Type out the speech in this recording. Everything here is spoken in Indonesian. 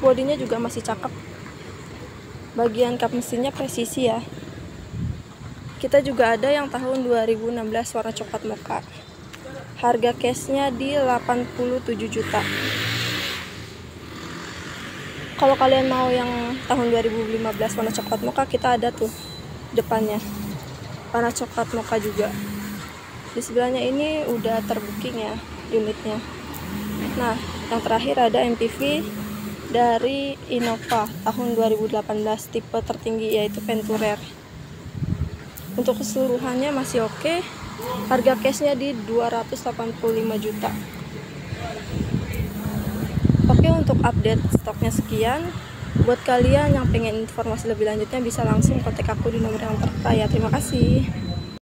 untuk bodinya juga masih cakep. Bagian kap mesinnya presisi ya. Kita juga ada yang tahun 2016 warna coklat moka harga cashnya di 87 juta. Kalau kalian mau yang tahun 2015 warna coklat moka kita ada tuh depannya. Warna coklat moka juga. Di sebelahnya ini udah terbooking ya unitnya. Nah yang terakhir ada MPV dari Innova tahun 2018 tipe tertinggi yaitu Venturer untuk keseluruhannya masih oke. Harga cashnya di 285 juta. Oke untuk update stoknya sekian. Buat kalian yang pengen informasi lebih lanjutnya bisa langsung kontak aku di nomor yang tertera ya. Terima kasih